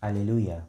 Aleluya.